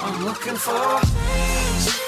I'm looking for.